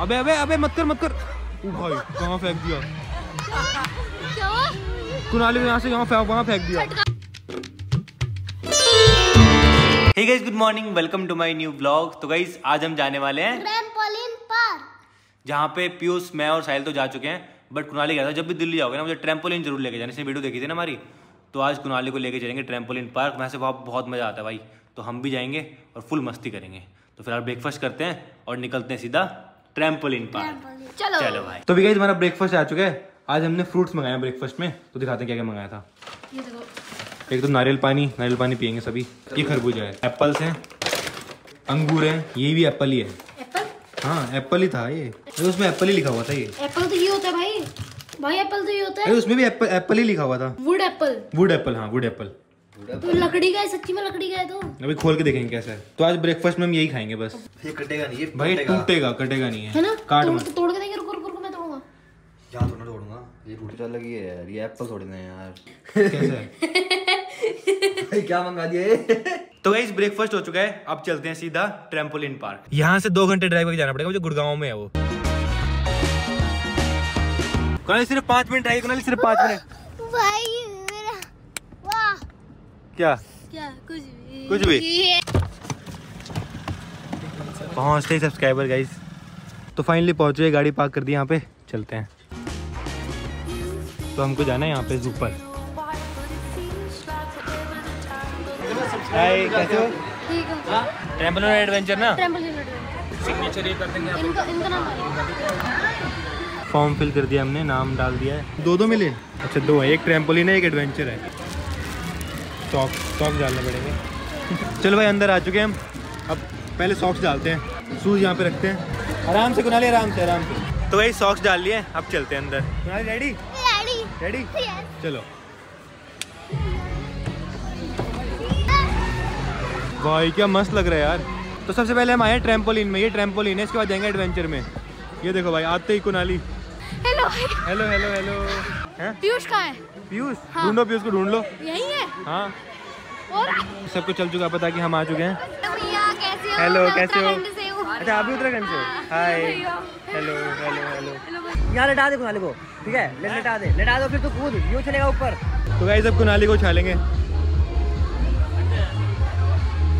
अबे अबे अबे मत कर मत कर। ओ भाई कहाँ फेंक दिया? क्या कुनाली को यहाँ से यहाँ फेंक वहाँ फेंक दिया। Hey guys good morning welcome to my new vlog तो गाइस आज हम जाने वाले हैं ट्रैम्पोलिन पार्क जहाँ पे पीयूष मैं और साहिल तो जा चुके हैं बट कुनाली गया था। जब भी दिल्ली जाओगे ना मुझे ट्रैम्पोलिन ज़रूर लेके जाने। से वीडियो देखी थी ना हमारी? तो आज कुनाली को लेके चलेंगे ट्रैम्पोलिन पार्क वहाँ से वहाँ बहुत मज़ा आता है भाई। तो हम भी जाएँगे और फुल मस्ती करेंगे। तो फ़िलहाल ब्रेकफास्ट करते हैं और निकलते हैं सीधा ट्रैम्पोलिन पार्क चलो। चलो भाई। तो भी गाइस हमारा ब्रेकफास्ट आ चुका है। आज हमने फ्रूट्स मंगाए ब्रेकफास्ट में। तो दिखाते हैं क्या क्या मंगाया था। ये देखो। एक तो नारियल पानी नारियल पानी पियेंगे सभी। ये खरबूजा है। एप्पल्स हैं अंगूर हैं ये भी एप्पल ही है। एप्पल हाँ एप्पल ही था ये। अरे उसमें एप्पल ही लिखा हुआ था ये। एप्पल तो ये होता है भाई। भाई एप्पल तो ये होता अरे है उसमें भी एप्पल एप्पल ही लिखा हुआ था। वुड एप्पल वुड एप्पल हाँ वुड एप्पल तो लकड़ी का है सच्ची में लकड़ी का है तो। अभी खोल के देखेंगे कैसा है। तो आज ब्रेकफास्ट में हम यही खाएँगे बस। ये कटेगा नहीं ये भाई टूटेगा। कटेगा नहीं है। है ना? काट तोड़ मत। तोड़ के देंगे रुको रुको रुको मैं तोड़ूँगा। यहाँ थोड़ा तोड़ूँगा। ये टूट चल लगी है यार ये एप्पल है यार। कैसा है? भाई क्या मंगा दिया ये? तो गाइस ब्रेकफास्ट हो चुका है। अब चलते हैं सीधा ट्रैम्पोलिन पार्क यहाँ से दो घंटे ड्राइव करके जाना पड़ेगा मुझे गुड़गांव में है वो। सिर्फ़ पाँच मिनट ड्राइव कुणाली सिर्फ़ पाँच मिनट। क्या? क्या कुछ भी। कुछ भी। पहुँचते ही सब्सक्राइबर गाइस तो फाइनली पहुँच गए गाड़ी पार्क कर दी यहाँ पे। चलते हैं। तो हमको जाना है यहाँ पे ऊपर हाय कैसे हो? ठीक है। एडवेंचर ना? सिग्नेचर ये कर देंगे इनका इनका नाम फॉर्म फिल कर दिया हमने नाम डाल दिया है। दो दो मिले? अच्छा दो है। एक ट्रैम्पोलिन है एक एडवेंचर है। सॉक्स सॉक्स डालने पड़ेंगे। चलो भाई अंदर आ चुके हैं हम। अब पहले सॉक्स डालते हैं। शूज़ यहाँ पे रखते हैं। आराम से कुनाली आराम से आराम से। तो भाई सॉक्स डाल लिए अब चलते हैं अंदर। कुनाली रेडी डैडी रेडी चलो। भाई क्या मस्त लग रहा है यार। तो सबसे पहले हम आए ट्रैम्पोलिन में। ये ट्रैम्पोलिन है इसके बाद जाएँगे एडवेंचर में। ये देखो भाई आते ही Kunali. Hello hello hello Piyush कहाँ है? पीयूष? हाँ। ढूंढो पीयूष को ढूंढ लो। यही है? हाँ। और? सबको चल चुका पता कि हम आ चुके हैं। हो? हेलो कैसे हो? हूँ। अच्छा आप भी उत्तराखंड से हो? हाय हेलो हेलो हेलो यहाँ लेटा दे कुनाली को ठीक है? ले लेटा दे। लटा दो फिर तो कूद। यूँ चलेगा ऊपर। तो गाइस अब कुनाली को उछालेंगे।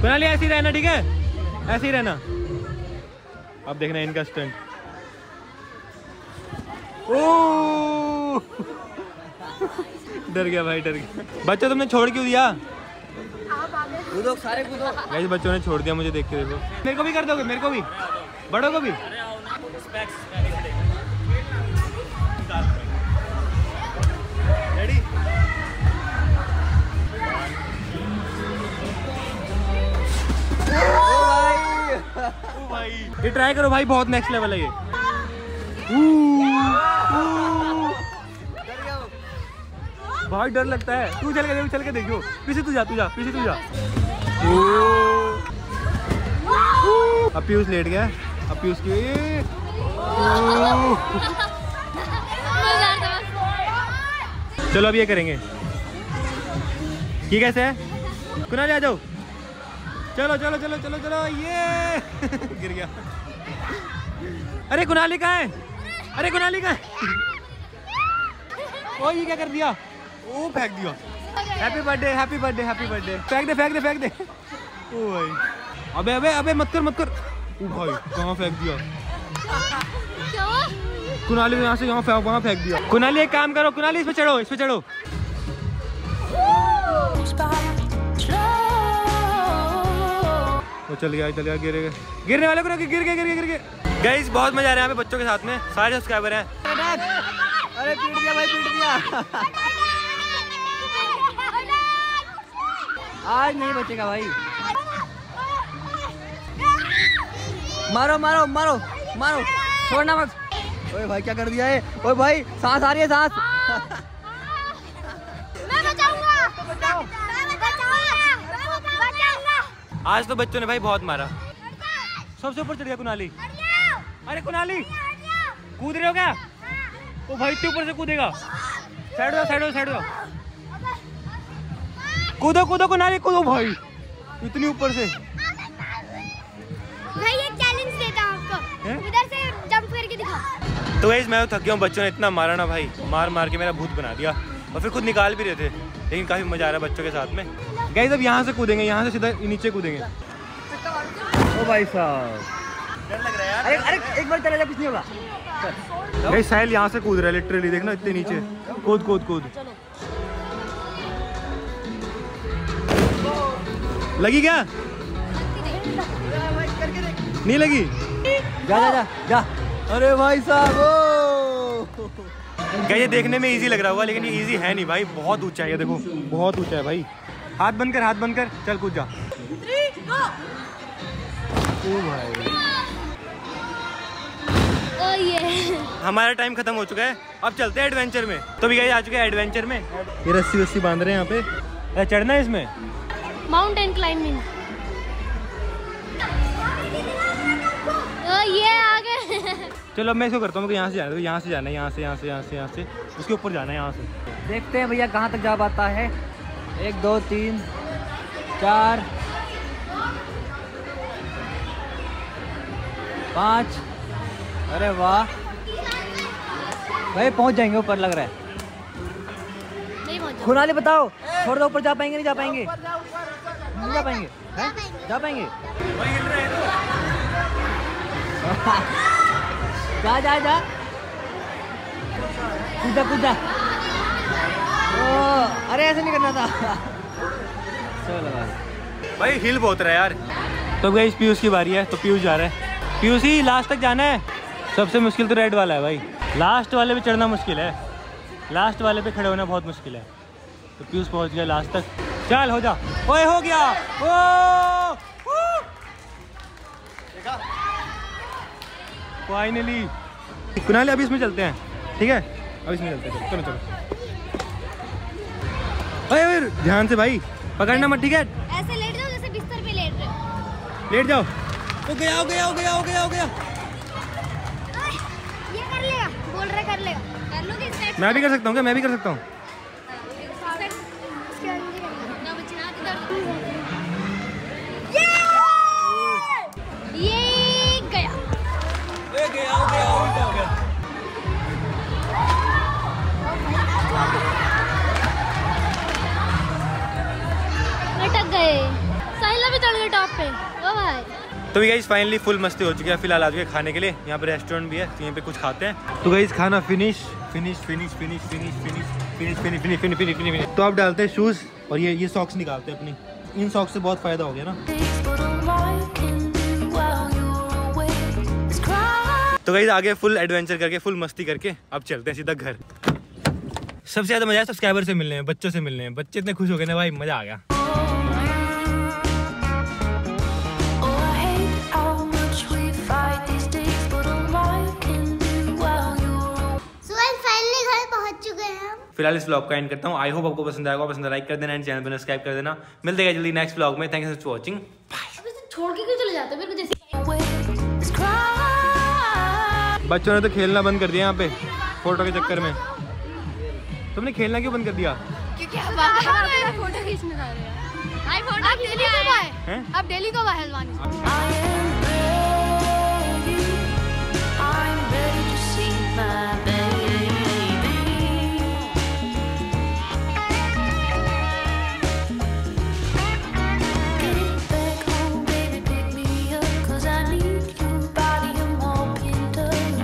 कुनाली ऐसे ही रहना ठीक है? ऐसे ही रहना। अब देखना इनका स्टंट ओ डर गया भाई डर गया। बच्चा तुमने छोड़ क्यों दिया? कूदो सारे कूदो। गाइस बच्चों ने छोड़ दिया मुझे देख के देखो। मेरे को भी कर दोगे मेरे को भी। बड़ों को भी। रेडी भाई। ये ट्राई करो भाई बहुत नेक्स्ट लेवल है ये। भाई डर लगता है। तू चल के देखो, चल के देखो पीछे तू जा तू जा, पीछे तू जा। अब पीयूष लेट गया। अब पीयूष की। चलो अब ये करेंगे। ये कैसे है? कुनाली आ जाओ। चलो चलो चलो चलो चलो, ये। गिर गया। अरे कुनाली कहाँ है? अरे कुनाली कहाँ है ओ ये क्या कर दिया? ओ फेंक दिया। Happy birthday happy birthday happy birthday फेंक दे फेंक दे फेंक दे। ओ भाई अबे अबे अबे मत कर मत कर। ओ भाई कहाँ फेंक दिया? कुनाली को यहाँ से यहाँ फेंक वहाँ फेंक दिया। कुनाली एक काम करो कुनाली इस पे चढ़ो इस पे चढ़ो। वो चल गया चल गया गिर गया गिरने वाले को रोके, गिर गया गिर गया गिर गया गाइस बहुत मज़ा आ रहा है यहाँ पे बच्चों के साथ में। सारे सब्सक्राइबर हैं। अरे पीट दिया भाई पीट दिया। आज नहीं बचेगा भाई। मारो मारो मारो मारो। छोड़ना मत। ओए भाई क्या कर दिया है? ओए भाई सांस आ रही है सांस। मैं बचाऊँगा। मैं बचाऊँगा बचाऊँगा। आज तो बच्चों ने भाई बहुत मारा। सबसे ऊपर चढ़ गया कुनाली। अरे कुनाली कूद रहे हो क्या? ओ भाई इतने ऊपर से कूदेगा। साइड हो साइड हो साइड हो कूदो कूदो कुनाली कूदो भाई। इतनी ऊपर से। भाई एक चैलेंज देता हूँ आपको। इधर से जंप तो गई मैं तो थक गया हूँ बच्चों ने इतना मारा ना भाई। मार मार के मेरा भूत बना दिया। और फिर खुद निकाल भी रहे थे। लेकिन काफ़ी मज़ा आ रहा है बच्चों के साथ में। गई अब यहाँ से कूदेंगे यहाँ से सीधा नीचे कूदेंगे। ओ भाई साहब। डर लग रहा है अरे अरे एक बार चला जा कुछ नहीं होगा। गई साहिल यहाँ से कूद रहा है लिटरली देखना इतने नीचे। कूद कूद कूद। लगी क्या? नहीं लगी? जा जा जा जा। अरे भाई साहब क्या ये देखने में इजी लग रहा होगा लेकिन ये इजी है नहीं भाई बहुत ऊँचा है ये देखो। बहुत ऊँचा है भाई। हाथ बंद कर हाथ बंद कर चल कूद जा। ओ भाई। ओ ये। हमारा टाइम खत्म हो चुका है। अब चलते हैं एडवेंचर में। तो भी गए आ चुके हैं एडवेंचर में। ये रस्सी वस्सी बाँध रहे हैं यहाँ पे। अरे चढ़ना है इसमें? माउंटेन क्लाइंबिंग ये आ गए चलो मैं इसको करता हूँ यहाँ से जाना है। यहाँ से जाना है यहाँ से यहाँ से यहाँ से यहाँ से। उसके ऊपर जाना है यहाँ से। देखते हैं भैया कहाँ तक जा पाता है। एक दो तीन चार पाँच अरे वाह। भाई पहुँच जाएँगे ऊपर लग रहा है। नहीं पहुँचा खुनाली बताओ। थोड़ा सा ऊपर जा पाएँगे नहीं जा पाएँगे? नहीं जा पाएँगे? जा पाएँगे। जा जा जा कूदा कूदा। अरे ऐसे नहीं करना था। चलो भाई हिल बहुत रहा है यार। तो गई पीयूष की बारी है तो पीयूष जा रहा है। पीयूष ही लास्ट तक जाना है। सबसे मुश्किल तो रेड वाला है भाई। लास्ट वाले पे चढ़ना मुश्किल है। लास्ट वाले पे खड़े होना बहुत मुश्किल है। तो पीयूष पहुँच गया लास्ट तक। चल हो जा। ओए हो गया। ओ! फाइनली कुनाल अभी इसमें चलते हैं। ठीक है? अभी इसमें चलते हैं। चलो चलो। ओए ओए ध्यान से भाई। पकड़ना मत ठीक है? ऐसे लेट जाओ जैसे बिस्तर पे लेट रहे हो। लेट जाओ। हो गया हो गया हो गया हो गया हो गया आह, ये कर लेगा बोल कर लेगा। कर लोगे मैं भी कर सकता हूँ क्या? मैं भी कर सकता हूँ। ये! गए। साहिला भी चढ़ गए टॉप पे। ओ भाई। तो भी गाइस फाइनली फुल मस्ती हो चुकी है फ़िलहाल आ चुके खाने के लिए यहाँ पे रेस्टोरेंट भी है तो यहीं पे कुछ खाते हैं तो गाइस खाना finish finish finish finish finish finish finish finish finish finish finish finish तो आप डालते हैं शूज़ और ये ये सॉक्स निकालते हैं अपनी इन सॉक्स से बहुत फ़ायदा हो गया ना तो गाइस आगे फुल एडवेंचर करके फुल मस्ती करके अब चलते हैं सीधा घर सबसे ज़्यादा मज़ा है सब्सक्राइबर से मिलने में बच्चों से मिलने में बच्चे इतने खुश हो गए ना भाई मज़ा आ गया फ़िलहाल इस ब्लॉग का एंड करता हूँ। आई होप आपको पसंद आएगा पसंद लाइक कर देना एंड चैनल पर सब्सक्राइब कर देना। मिलते हैं जल्दी नेक्स्ट ब्लॉग में। थैंक यू फॉर वॉचिंग छोड़ के क्यों चले जाते मेरे को जैसे बच्चों ने तो खेलना बंद कर दिया यहाँ पे फ़ोटो के चक्कर में। तुमने खेलना क्यों बंद कर दिया? क्योंकि हम फ़ोटो खींचने जा रहे हैं। आप डेली कब आए? हैं?